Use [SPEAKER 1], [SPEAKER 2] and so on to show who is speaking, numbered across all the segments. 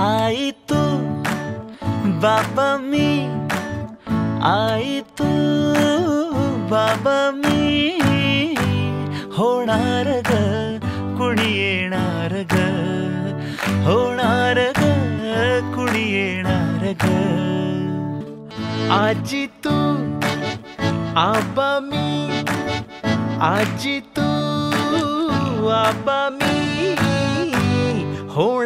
[SPEAKER 1] आई तू, बाबा मी, आई तू, बाबा मी। होणार ग, कुणी येणार ग? होणार ग, कुणी येणार ग? आजी तू, आबा मी, आजी तू, आबा मी। होणार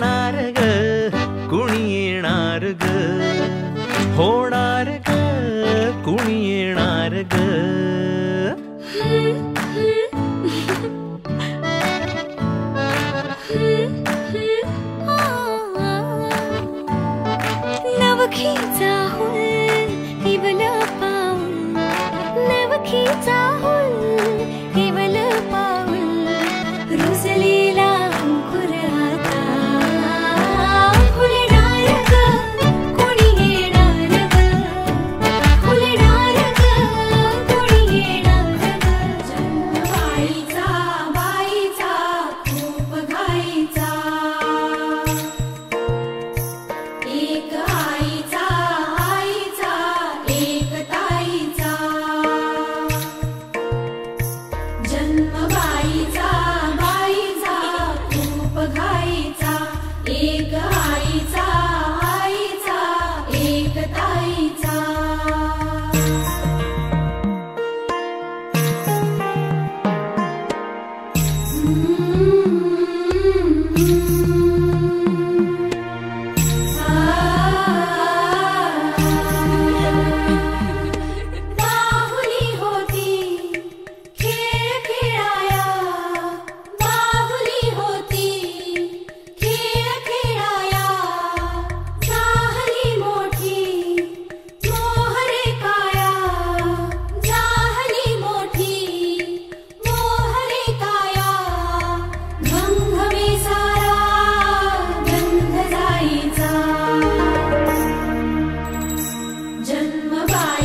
[SPEAKER 2] Africa.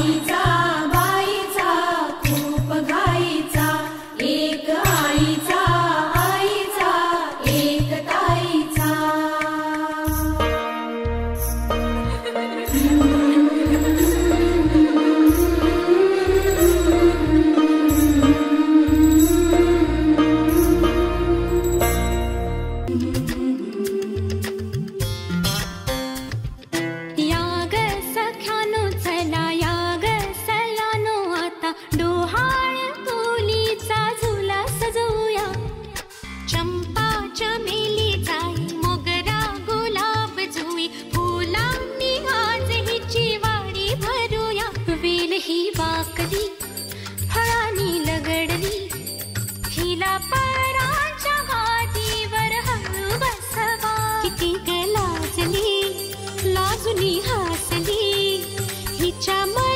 [SPEAKER 2] beats. ちゃ